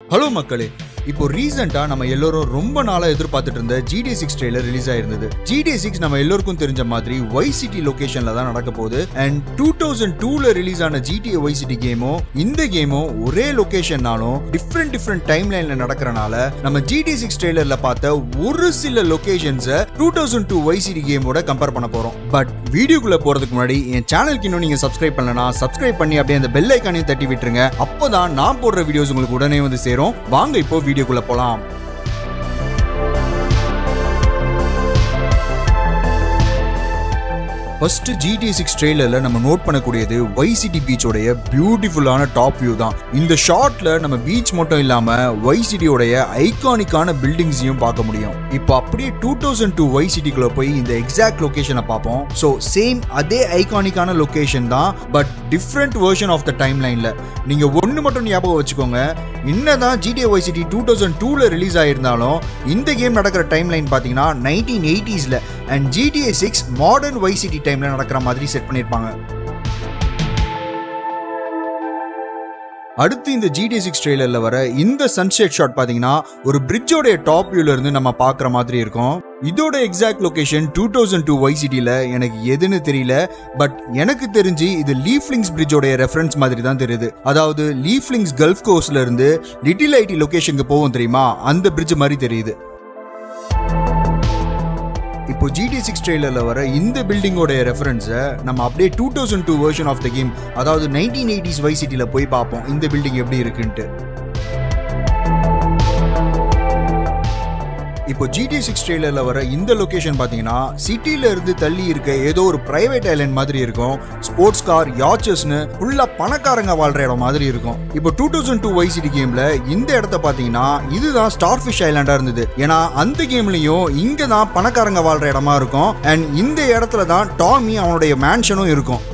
Hello மக்களே இப்போ ரீசெண்டா நம்ம எல்லாரும் ரொம்ப நாளா எதிர்பார்த்துட்டு இருந்த ஜிடி சிக்ஸ் ட்ரெய்லர் ரிலீஸ் ஆயிருந்தது. ஜிடி சிக்ஸ் நம்ம எல்லாருக்கும் தெரிஞ்ச மாதிரி ஒய் சிட்டி லொகேஷன்ல தான் நடக்க போகுது. அண்ட் டூ தௌசண்ட் டூல ரிலீஸ் ஆன ஜிடிஏ ஒய் சிட்டி கேமும் இந்த கேமும் ஒரே லொகேஷன்னாலும் டிஃப்ரெண்ட் டிஃப்ரெண்ட் டைம் லைன்ல நடக்கிறனால நம்ம ஜிடி சிக்ஸ் ட்ரெய்லர்ல பார்த்த ஒரு சில லொகேஷன்ஸை two thousand two Vice City கேமோட கம்பேர் பண்ண போறோம். பட் வீடியோக்குள்ள போறதுக்கு முன்னாடி என் சேனலுக்கு இன்னும் நீங்க சப்ஸ்கிரைப் பண்ணலனா சப்ஸ்கிரைப் பண்ணி அப்படியே அந்த பெல் ஐக்கானையும் தட்டி விட்டுருங்க. அப்போதான் நான் போடுற வீடியோஸ் உங்களுக்கு உடனே வந்து சேரும். வாங்க இப்போ வீடியோ வீடியோக்குள்ளே போகலாம் ஃபர்ஸ்ட் ஜிடி சிக்ஸ் ட்ரெயிலரில் நம்ம நோட் பண்ணக்கூடியது வைசிட்டி பீச்சோடைய பியூட்டிஃபுல்லான டாப் வியூ தான். இந்த ஷார்ட்ல நம்ம பீச் மட்டும் இல்லாமல் வைசிட்டியோடைய ஐகானிக்கான பில்டிங்ஸையும் பார்க்க முடியும். இப்போ அப்படியே டூ தௌசண்ட் டூ வைசிட்டிக்குள்ள போய் இந்த எக்ஸாக்ட் லொக்கேஷனை பார்ப்போம். ஸோ சேம் அதே ஐகானிக்கான லொக்கேஷன் தான் but different version of the time லைனில் நீங்கள் ஒன்று மட்டும் ஞாபகம் வச்சுக்கோங்க. என்னதான் ஜிடிஏ ஒய் டூ தௌசண்ட் டூவில் ரிலீஸ் ஆயிருந்தாலும் இந்த கேம் நடக்கிற டைம் லைன் பார்த்தீங்கன்னா nineteen எயிட்டிஸில் and GTA six modern Vice City டைம்ல நடக்கிற மாதிரி செட் பண்ணியிருப்பாங்க அடுத்து இந்த ஜிடி சிக்ஸ் ட்ரெயிலரில் வர இந்த சன்செட் ஷாட் பார்த்தீங்கன்னா ஒரு பிரிட்ஜோடைய டாப் வியூல இருந்து நம்ம பார்க்குற மாதிரி இருக்கும். இதோட exact location two thousand two Vice சிட்டியில் எனக்கு எதுன்னு தெரியல பட் எனக்கு தெரிஞ்சு இது லீஃப்லிங்ஸ் பிரிட்ஜோடைய ரெஃபரன்ஸ் மாதிரி தான் தெரியுது. அதாவது லீஃப்லிங்ஸ் கல்ஃப் கோஸ்ட்ல இருந்து லிட்டில் ஐடி லொகேஷனுக்கு போவோம் தெரியுமா? அந்த பிரிட்ஜ் மாதிரி தெரியுது. இப்போ ஜிடி சிக்ஸ் ட்ரெயிலரில் வர இந்த பில்டிங்கோடைய ரெஃபரன்ஸை நம்ம அப்படியே two thousand two version of the game அதாவது நைன்டீன் எயிட்டிஸ் வை சிட்டியில் போய் பார்ப்போம். இந்த பில்டிங் எப்படி இருக்குன்ட்டு. இப்போ ஜிடி சிக்ஸ் ட்ரெயிலரில் வர இந்த லொக்கேஷன் பார்த்தீங்கன்னா சிட்டியில இருந்து தள்ளி இருக்க ஏதோ ஒரு பிரைவேட் ஐலண்ட் மாதிரி இருக்கும். ஸ்போர்ட்ஸ் கார் யாச்சஸ்னு ஃபுல்லாக பணக்காரங்க வாழ்ற இடம் மாதிரி இருக்கும். இப்போ two thousand two Vice City city கேமில் இந்த இடத்த பார்த்தீங்கன்னா இதுதான் ஸ்டார் ஃபிஷ் ஐலாண்டாக இருந்தது. ஏன்னா அந்த கேம்லையும் இங்கே தான் பணக்காரங்க வாழ்ற இடமா இருக்கும். அண்ட் இந்த இடத்துல தான் டாமி அவனுடைய மேன்ஷனும் இருக்கும்.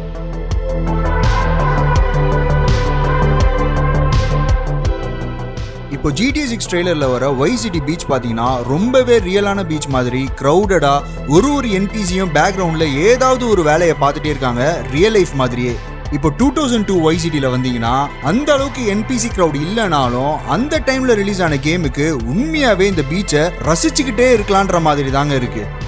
இப்போ ஜிடி சிக்ஸ் ட்ரெய்லரில் வர ஒய் சிட்டி பீச் பார்த்தீங்கன்னா ரொம்பவே ரியலான பீச் மாதிரி க்ரௌடடாக ஒரு ஒரு என்பிசியும் பேக்ரவுண்டில் ஏதாவது ஒரு வேலையை பார்த்துட்டே இருக்காங்க ரியல் லைஃப் மாதிரியே. இப்போ டூ தௌசண்ட் டூ ஒய் சிட்டியில் வந்தீங்கன்னா அந்த அளவுக்கு என்பிசி க்ரௌட் இல்லைனாலும் அந்த டைமில் ரிலீஸ் ஆன கேமுக்கு உண்மையாகவே இந்த பீச்சை ரசிச்சுக்கிட்டே இருக்கலான்ற மாதிரி தாங்க இருக்குது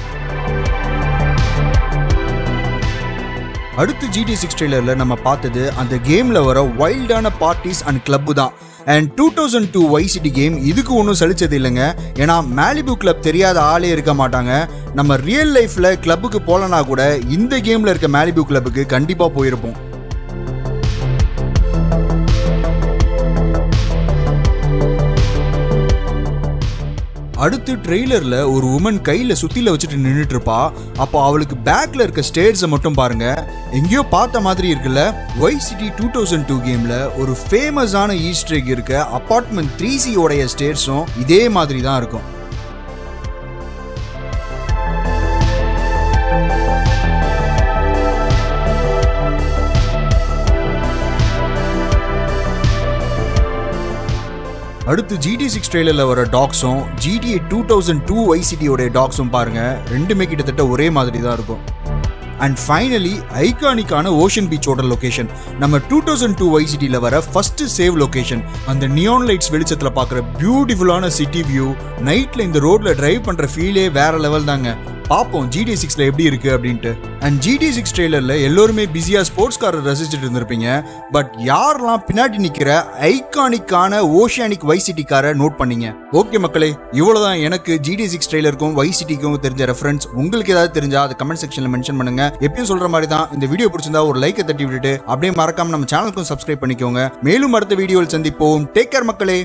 அடுத்து ஜிடி சிக்ஸ் ட்ரெய்லரில் நம்ம பார்த்தது அந்த கேமில் வர வைல்டான பார்ட்டிஸ் அண்ட் கிளப்பு தான். And two thousand two Vice City game இதுக்கு ஒன்றும் சலிச்சது இல்லைங்க. ஏன்னா மேலிபு கிளப் தெரியாத ஆளே இருக்க மாட்டாங்க. நம்ம ரியல் லைஃப்பில் கிளப்புக்கு போகலனா கூட இந்த கேமில் இருக்க மேலிபு கிளப்புக்கு கண்டிப்பாக போயிருப்போம். அடுத்து ட்ரெய்லரில் ஒரு உமன் கையில் சுற்றில வச்சுட்டு நின்றுட்டு இருப்பா அப்போ அவளுக்கு பேக்கில் இருக்க ஸ்டேட்ஸை மட்டும் பாருங்க. எங்கேயோ பார்த்த மாதிரி இருக்குல்ல? Vice City two thousand two கேமில் ஒரு ஃபேமஸான ஈஸ்ட்ரேக் இருக்க அப்பார்ட்மெண்ட் த்ரீ சி உடைய இதே மாதிரி தான் இருக்கும். அடுத்து ஜிடி சிக்ஸ் ட்ரெயிலரில் வர டாக்ஸும் ஜிடிஏ டூ தௌசண்ட் டூ ஒய்சிட்டியோட டாக்ஸும் பாருங்கள் ரெண்டுமே கிட்டத்தட்ட ஒரே மாதிரி தான் இருக்கும் அண்ட் ஃபைனலி ஐகானிக்கான ஓஷன் பீச்சோட லொகேஷன் நம்ம டூ தௌசண்ட் டூ வைசிட்டியில் வர ஃபர்ஸ்ட் சேவ் லொகேஷன் அந்த நியான் லைட்ஸ் வெளிச்சத்தில் பார்க்குற பியூட்டிஃபுல்லான சிட்டி வியூ நைட்டில் இந்த ரோட்டில் டிரைவ் பண்ணுற ஃபீலே வேற லெவல் தாங்க. பார்ப்போம் ஜிடி சிக்ஸில் எப்படி இருக்குது அப்படின்ட்டு. அண்ட் ஜிடி சிக்ஸ் ட்ரெய்லரில் எல்லோருமே பிஸியாக ஸ்போர்ட்ஸ் காரை ரசிச்சுட்டு இருந்திருப்பீங்க. பட் யாரெல்லாம் பின்னாடி நிற்கிற ஐகானிக்கான ஓஷியானிக் வை சிட்டி காரை நோட் பண்ணீங்க? ஓகே மக்களே இவ்வளோதான் எனக்கு ஜிடி சிக்ஸ் ட்ரெய்லருக்கும் வை சிட்டிக்கும் தெரிஞ்ச ரெஃபரன்ஸ் உங்களுக்கு ஏதாவது தெரிஞ்சா அது கமெண்ட் செக்ஷனில் மென்ஷன் பண்ணுங்க. எப்பயும் சொல்கிற மாதிரி தான் இந்த வீடியோ பிடிச்சிருந்தா ஒரு லைக்கை தட்டி விட்டுட்டு அப்படியே மறக்காம நம்ம சேனலுக்கும் சப்ஸ்கிரைப் பண்ணிக்கோங்க. மேலும் அடுத்த வீடியோவில் சந்திப்போம். டேக் கேர் மக்களே.